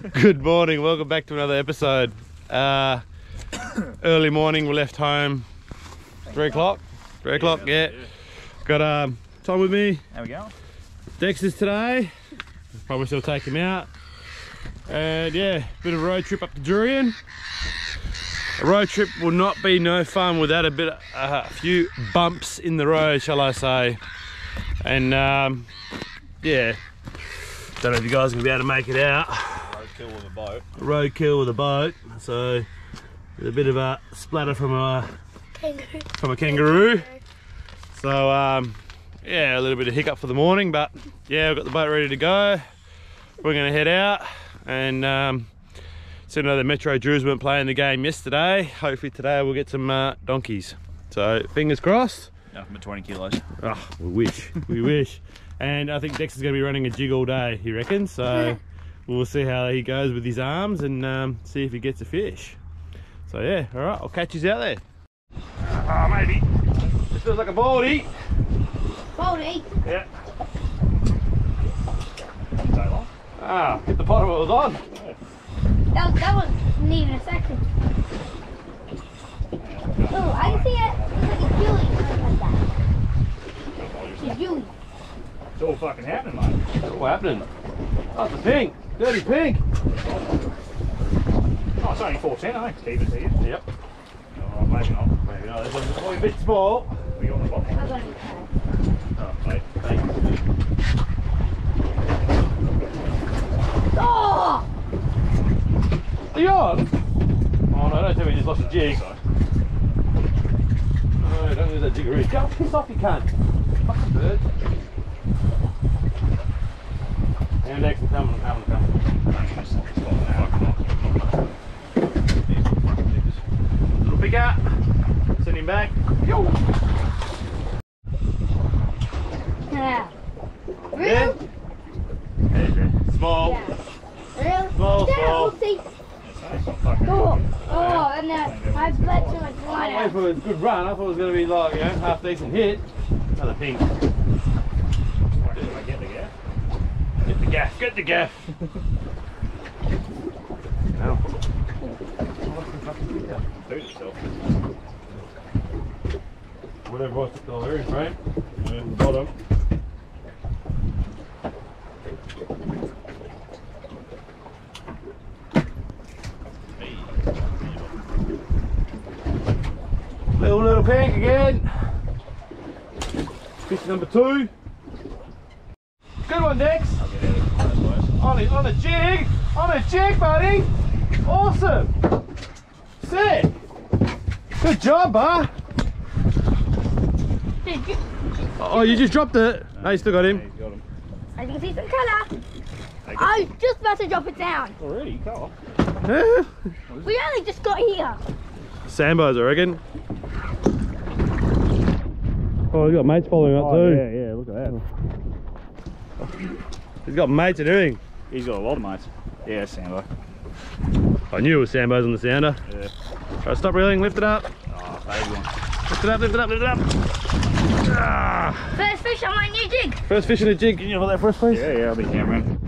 Good morning, welcome back to another episode. Uh, early morning, we left home three o'clock. Three o'clock, yeah. Got um, Tom with me. There we going? Dexter's today. Probably I'll take him out. And yeah, bit of a road trip up to Jurien. A road trip will not be no fun without a bit, uh, a few bumps in the road, shall I say? And um, yeah, don't know if you guys are gonna be able to make it out. Roadkill with a boat. Roadkill with a boat, so a bit of a splatter from a Kangaroo. from a kangaroo. So um, yeah, a little bit of hiccup for the morning, but yeah, we've got the boat ready to go. We're gonna head out and um, so know the Metro Drews weren't playing the game yesterday. Hopefully today we'll get some uh, donkeys. So fingers crossed. Nothing but 20 kilos. Oh, we wish, we wish. And I think Dexter's gonna be running a jig all day, he reckons. So we'll see how he goes with his arms and um, see if he gets a fish. So yeah, all right, I'll catch you out there. Ah, maybe. This feels like a baldy. Baldy. Yeah. So long. Ah, hit the bottom it was on. That, that wasn't even a second. Oh, I can see it. It's like a Julie. Like that. It's Julie. It's all fucking happening, mate. What happening? Oh, it's a pink. Dirty pink. Oh, it's only 410, I think. Keep it to you. Yep. Oh, maybe not. Maybe not. This one's probably a bit small. We got on the bottom. I got it. Oh, mate. Oh! Are you on? Oh no, don't tell me you just lost a jig. No, don't lose that jiggeroo. Go piss off, you cunt. Fucking bird. And next, coming, coming, coming. Little bigger. Send him back. Yo! Yeah. Yeah. Real? Small. Yeah. Real? Small, yeah, small. we'll see. It's not fucking Oh, oh, and then my blood to like fly I out. thought it was a good run. I thought it was going to be like, you know, half decent hit. Another pink. Get the gaff. Get the gaff, get the gaff. no. Suit yourself. Whatever was the hilarious, right? And bottom. Little little pink again. Fish number two. Good one, Dex. I'll get out of it. On a, on a jig. On a jig, buddy. Awesome. Sick. Good job, huh? Oh, you just dropped it. No, you still got him. he's got him. I can see some colour. Take. I was just about to drop it down. Already, Carl. We only just got here. Sambos, I reckon. Oh, he's got mates following up Oh, yeah, yeah, look at that. He's got mates and everything. He's got a lot of mates. Yeah, Sambo. I knew it was Sambos on the sounder. Yeah. Alright, stop reeling, lift it up. Oh, baby one. Lift it up, lift it up, lift it up. Ah, First fish on my new jig. first fish in a jig. Can you hold that for us, please? Yeah, yeah, I'll be hammering.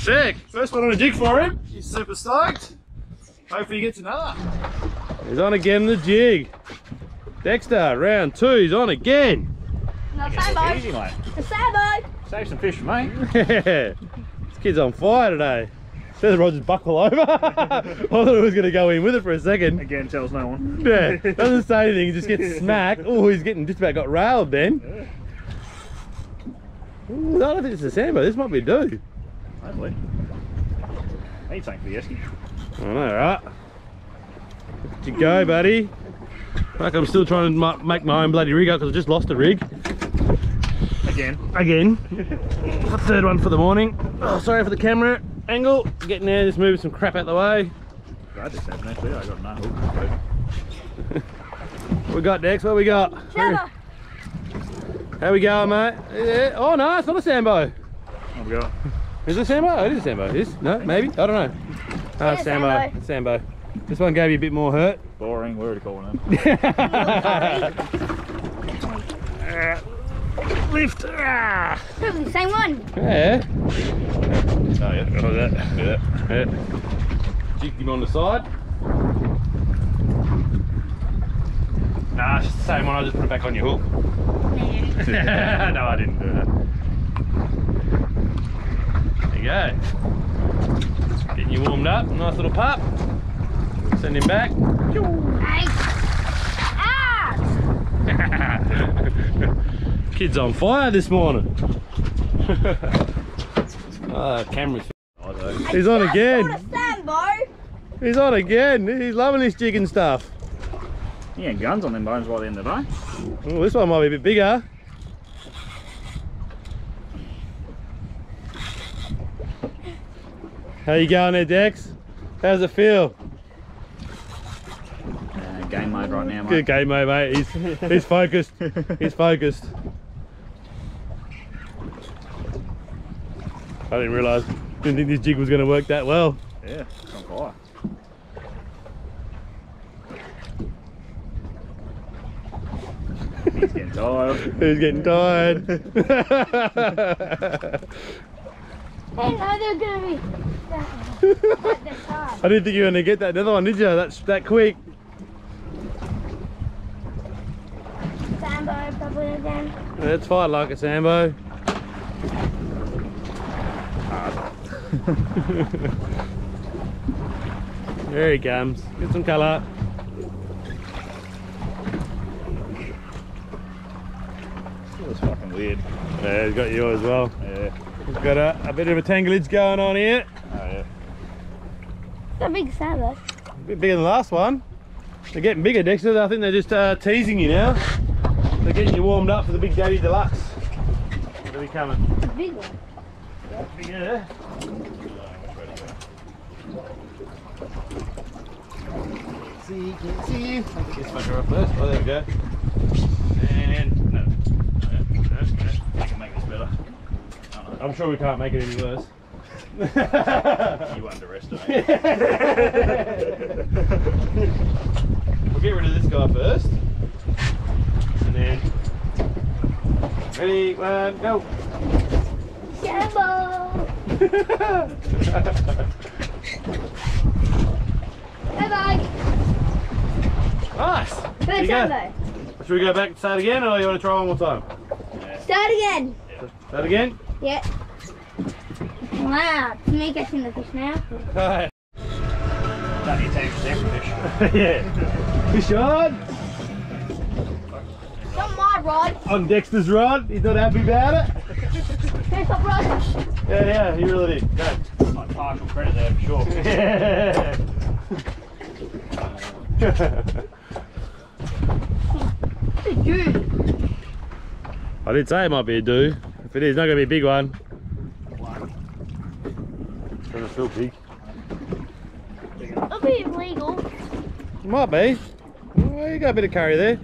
Sick. First one on a jig for him. He's super stoked. Hopefully he gets another. He's on again the jig. Dexter, round two, he's on again. No, Easy, Sambo. mate. The Sambo. Save some fish for me. this kid's on fire today. the rod just buckle over. I thought it was going to go in with it for a second. Again, tells no one. Yeah, doesn't say anything, he just gets smacked. Oh, he's getting just about got railed then. Ooh, I don't think it's a sambo, this might be a dhu. Hopefully. Need something for the esky. I know, right? Look you go, buddy. Like I'm still trying to make my own bloody rig up because I just lost a rig. Again. Again. A third one for the morning. Oh, sorry for the camera angle. Getting there, just moving some crap out the way. I just had actually. I got no hook. We got next? What we got? Trevor. How we going, mate? Yeah. Oh no, it's not a sambo. What we got? Is it sambo? Oh, it is a sambo. It is? No, maybe? I don't know. Oh, Yeah, sambo. sambo. It's sambo. This one gave you a bit more hurt. Boring. We're already calling them. Lift. Ah. Probably the same one. Yeah. Oh, yeah. Oh, that. Yeah. Yeah. Jig him on the side. Nah, it's just the same one. I just put it back on your hook. Nah. no, I didn't do that. There go. Getting you warmed up. Nice little pup. Send him back. Ah! Kid's on fire this morning. Ah, camera's. He's on again. caught a sambo. He's on again. He's loving this jigging stuff. He ain't guns on them bones by the end of the day. Oh, this one might be a bit bigger. How you going there, Dex? How's it feel? Uh, game mode right now, mate. Good game, mode, mate. He's he's focused. He's focused. I didn't realise. Didn't think this jig was going to work that well. Yeah, it's on fire. He's getting tired. He's getting tired. I didn't they gonna be that. I didn't think you were going to get that another one, did you? That's that quick. Sambo probably again. That's fine like a Sambo. there he comes. Get some colour. It's fucking weird. Yeah, he's got you as well. Yeah. He's got a, a bit of a tanglage going on here. It's a big sambo. A bit bigger than the last one. They're getting bigger, Dexter. I think they're just uh, teasing you now. They're getting you warmed up for the Big Daddy Deluxe. What'll be coming? It's a big one. Yeah. See, can't see you. I'll get this fucker up first. Oh, there we go. And no. I can make this better. I'm sure we can't make it any worse. You underestimate. we'll get rid of this guy first. And then. Ready, one, go. Sambo. Bye bye. nice. There Good you go. Should we go back and start again or you want to try one more time? Start again. Start again? Yeah. Wow, it's me catching the fish now. Alright. Don't need to take the fish. yeah. Fish on. Not my rod. On Dexter's rod. He's not happy about it. Here's my rod. Yeah, yeah, he really did. Go. Like partial credit there for sure. Yeah. It's huge. I did say it might be a dhu. If it is, not gonna be a big one. Doesn't big. It'll be illegal. It might be. Well, you got a bit of curry there.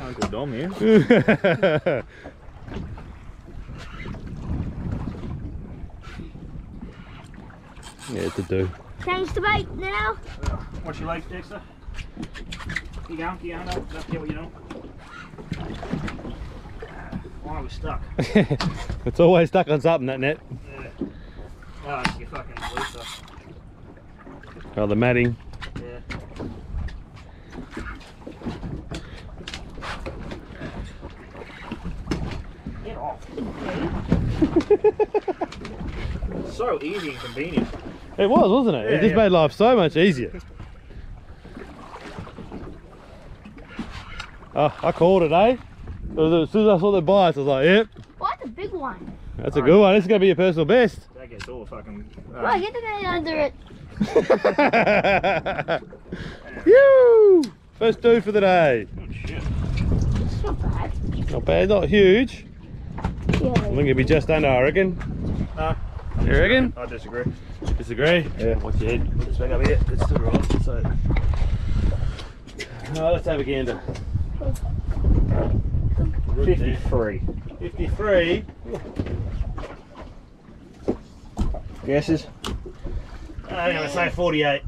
Uncle Dom here. yeah, to do. Change the bait now. What's your legs, Dexter? You going? You going? Up? Let's get what you know. Why are we stuck? it's always stuck on something, that net. Yeah. Oh, it's your fucking looser. Oh, the matting. Yeah. Get off. So easy and convenient. It was, wasn't it? it just yeah. made life so much easier. Oh, I called it, eh? It was- As soon as I saw the bites, I was like, yep, Oh, that's a big one. that's a good one. This is going to be your personal best. That gets all the fucking. Well, Uh, get the net under it. Yoo! First two for the day. good shit. It's not bad. Not bad, not huge. Yeah, I think it'll be just under, I reckon. No. You reckon? I disagree. Disagree? Yeah. Watch your head. Put this back up here. It's still right. So. Oh, let's have a gander. Good there. 53. 53. Guesses? Uh, I'm going to say 48.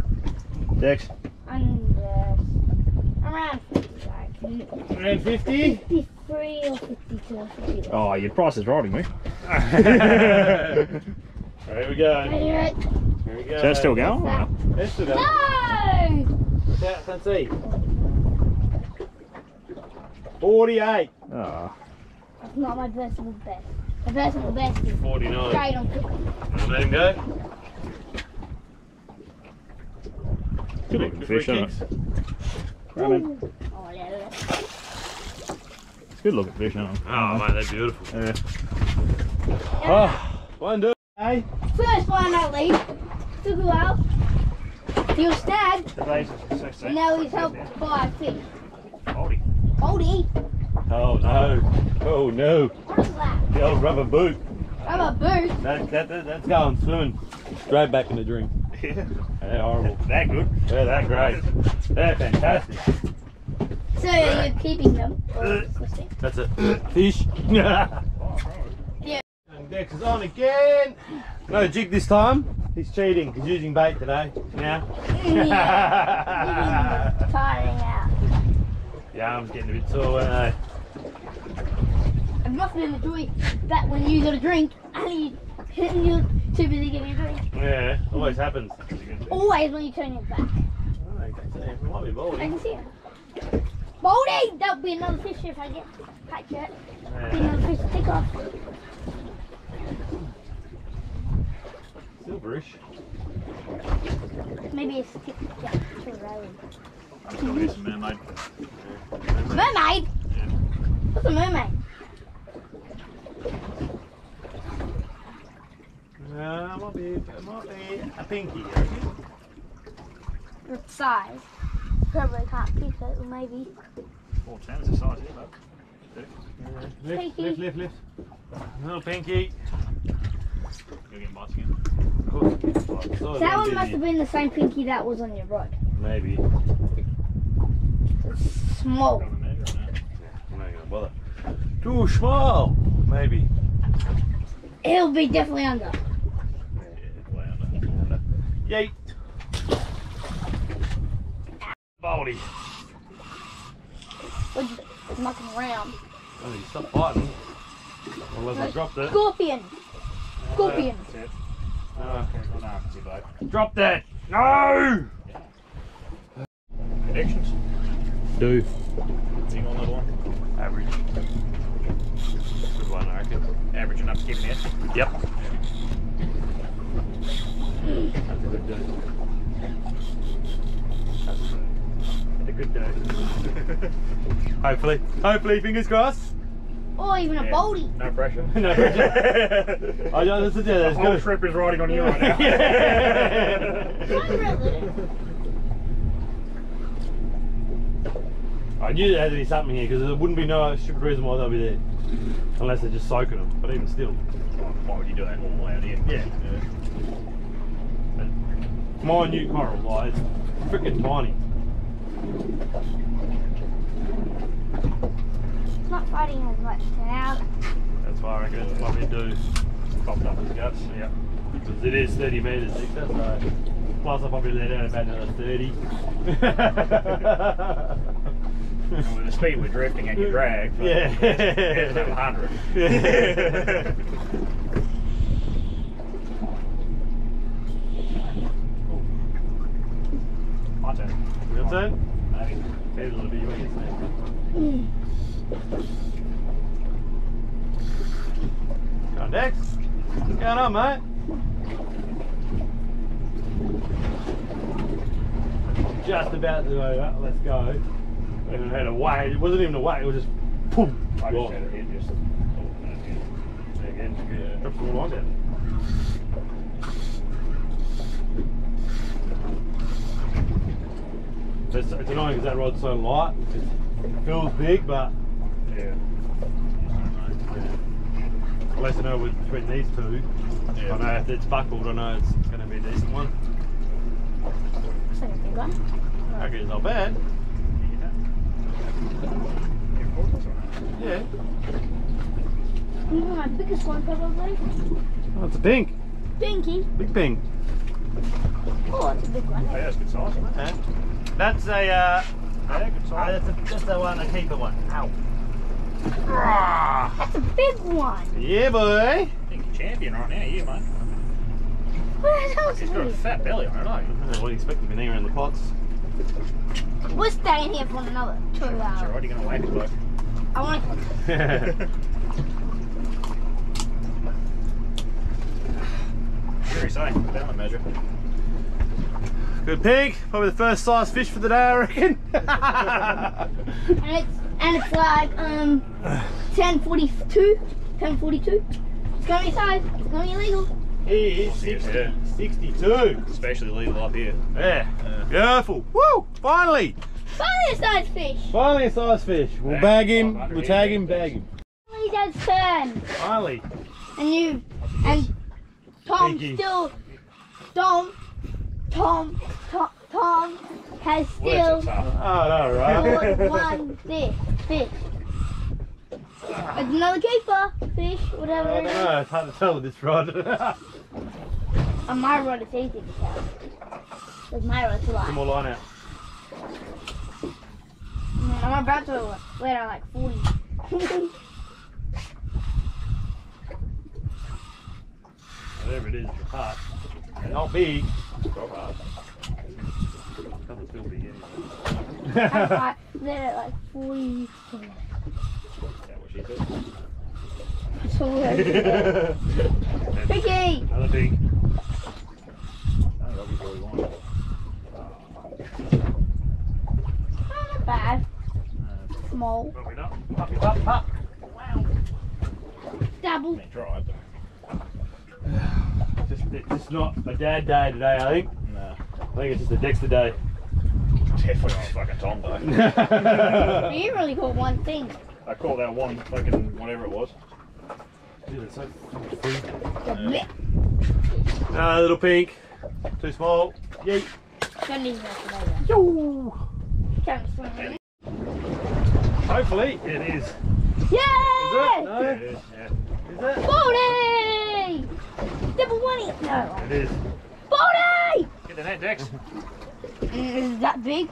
Dex? Uh, under around 50, like Around 50? 53 or 52 or 51. Oh, your price is riding me. there we go. Ready, right? There we go. Is that still going? or not? It's still going. No! Let's let's see. 48. Oh. That's not my personal best. My personal best is 49. straight on cooking. Let him go. Good looking fish, isn't kicks. it? Running. Oh, yeah, yeah. It's good looking fish, isn't it? Oh, mate, they're beautiful. Yeah. Oh, one dhu. Hey. First one I lead. Took a while. He was snagged, The base is 16. Eh? and now he's helped by a fish. Holy. Goldie, Oh no. Oh no. what is that? The old rubber boot. I'm boot. That, that, that, that's going swimming. Straight back in the drink. Yeah. They're horrible. That good. Yeah, they're great. They're fantastic. So you're keeping them. Or uh. disgusting. That's it. Fish. yeah. Yeah. And Dex is on again. No jig this time. He's cheating. He's using bait today. Yeah. Yeah. Tiring out. yeah, I'm getting a bit sore, aren't It must have been the joy that when you got a drink and you and you're too busy getting a drink. Yeah, always happens. Always when you turn your back. Oh, I can see it. Might be I baldy. can see it. Baldy! That'll be another fish if I get catch it. Be another fish to take off. Silverish. Maybe it's stick yeah, to a road. Maybe some man-made. Mermaid? What's a mermaid? Uh, might be, it might be a pinky. The size. Probably can't keep it, or maybe. 410 is the size, isn't it? Lift, Pinky. lift, lift, lift. Little pinky. You're getting bites again. Of course. So That one must have been the same pinky that was on your rod. Maybe. Small. Got a measure on that. I'm not gonna bother. Too small. Maybe. It'll be definitely under. Yeah, way under. Yeet. Baldy. We're mucking around. Oh, you stop fighting. Unless I dropped it. Scorpion. Scorpion. That's it. Uh, Okay, well, now I can see both. drop that. No! Predictions? Dhu. Big on little one. Average. Good one, I reckon. Average enough to keep an S. Yep. That's a good dhu. That's a good dhu. hopefully. Hopefully, fingers crossed. Or even a Yeah. baldy. No pressure. no pressure. I just listen to The whole Good. trip is riding on you right now. I knew there had to be something here because there wouldn't be no stupid reason why they'll be there. Unless they're just soaking them. But even still. Why would you do that all out here? Yeah. Minute coral, like, it's freaking tiny. It's not fighting as much now. That's why I reckon it's probably dhu. Popped up his guts. Yeah. Because it is 30 metres, Victor, so. Plus I probably let out about another 30. And with the speed we're drifting and your drag, fuck, Yeah. it's over 100. My turn. Real turn? Maybe. Here's a little bit, you want to get Mm. Oh, on, Dex. What's going on, mate? Just about to over. Let's go. And it had a weight. It wasn't even a weight. It was just boom. I just had it hit just. Oh, no, yeah. Again, Yeah, on down. It's, it's annoying because that rod's so light. It feels big, but yeah. at least I know with, between these two, Yeah. I know if it's buckled, I know it's, it's going to be a decent one. Looks like a big one. Okay, it's not bad. Yeah. Even my biggest one probably. Oh, it's a pink. Pinky. Big pink. Oh, it's a big one. Hey, that's good size, isn't it? Yeah. That's a, uh, Yeah, good uh, that's a, that's a one, a keeper one. Ow. That's a big one. Yeah, boy. I think you're champion right now, you mate. What the hell's He's got a fat belly on it, eh? I don't know what do you expect to be around the pots. We're staying here for another two It's hours. alright, you're already gonna whack it, bloke. I want to. yeah, Sure, say. Down the measure. Good pig. Probably the first size fish for the day, I reckon. And it's and it's like um 1042, 1042. It's gonna be size. It's gonna be illegal. he is Yeah. 62. Especially legal up here. Yeah. Yeah. Beautiful. Woo! Finally. Finally a size fish. Finally a size fish. We'll Yeah, bag him. 500 We'll tag him, yeah, bag him. Finally Dad's turn. Finally. And you and Tom Pinky. still Tom Tom Tom Tom has still. Oh, right? caught one fish. Fish. It's another keeper fish, whatever oh, I it don't know. It's hard to tell with this rod. On my rod it's easy to tell. Because my rod's Some more line out. I'm about to let out like 40. Whatever it is, it's hot. They're not big. Drop hard. Doesn't feel big anyway. I like 40. Is that what she said? So weird. Pinky! Another big. I think that'll be what we want. Not bad. Small. Probably not. Puppy, pup, pup. Double. I mean, try but Just, it's just not a dad day today, I think. no. I think it's just a Dexter day. Definitely not fucking Tom though. You really caught one thing. I caught that one fucking whatever it was. Dude, it's so fucking free. The blip. No, little pink. Too small. Yeet. Don't need that today. Yo. Can't swim. Hopefully it is. Is it? No? Yeah, it is. Yeah. Is it? Forty! Double one each. No. It is. Forty! Get the net, Dex. Is that big?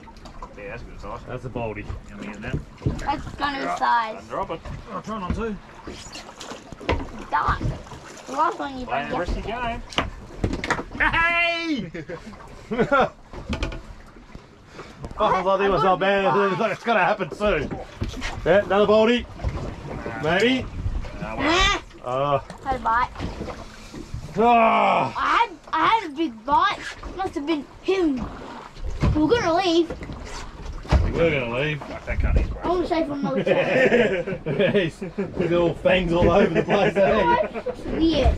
Yeah, that's a good size. That's a baldy. Let me get that. That's kind of the Don't size. drop it. I'll try not to. Dark. The last one you Playing a found. risky game. Hey! Fuck, I think it's not bad. It's like it's gonna happen soon. Yeah, another baldy. Maybe. No, well, Ah, Oh. had a bite. Oh. I had, I had a big bite. Must have been him. We're gonna leave. We're gonna leave. fuck, that can't I bro. want to stay for another time. He's he's all fangs all over the place, eh? It's weird.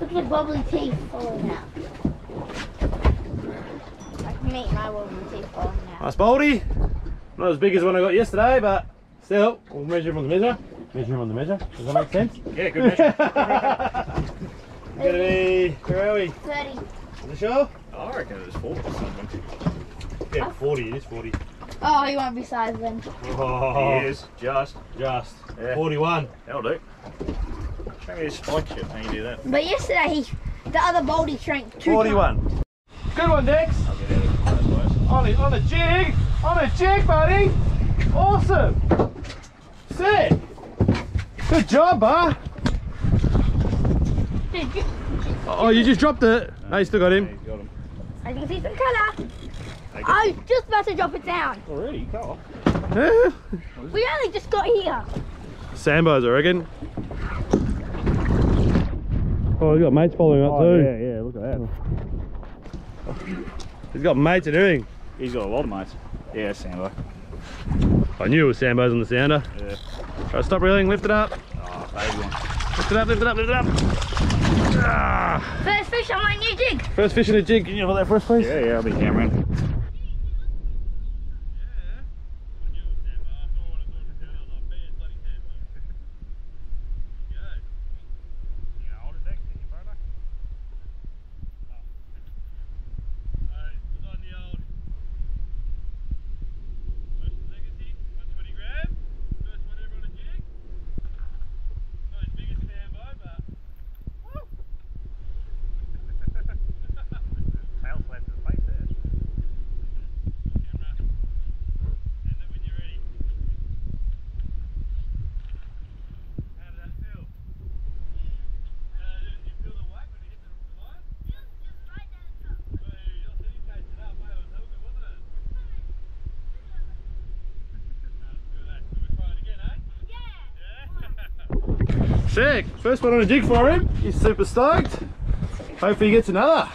Look at the bubbly teeth falling out. I can make my bubbly teeth falling out. Nice baldy. Not as big as one I got yesterday, but still, we'll measure him on the measure. Measure him on the measure. Does that make sense? Yeah, good measure. Gonna be, where are we? 30. Is it sure? I reckon it was four or something. Yeah, 40, it is 40. Oh, he won't be size then. Oh, He is, just. Just. Yeah. 41. That'll do. Show me this spike shit, how you do that. But yesterday, he, the other baldy shrank two 41. Good one, Dex. I'll get out of those ways. On a, on a jig. On a jig, buddy. Awesome. Sick. Good job, huh? Times. Dude, you, Oh, you just dropped it. Oh, you still got him. he's got him. I can see some colour. Take it. I was just about to drop it down. Already, go. We only just got here. Sambos, I reckon. Oh, he's got mates following up Oh, too. yeah, yeah, look at that. He's got mates and everything. He's got a lot of mates. Yeah, Sambo. I knew it was Sambo's on the sounder. Yeah. Right, stop reeling, lift it up. Oh, baby one. Lift it up, lift it up, lift it up. Ah, First fish on my new jig. first fish in a jig. Can you hold that first us, please? Yeah, yeah, I'll be cameraing. Tail slap to the face there. Sick. First one on a jig for him. He's super stoked. Hopefully he gets another.